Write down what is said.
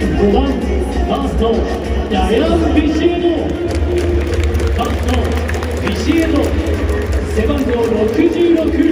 5番ファーストダイアン・ビシエドファーストビシエド背番号66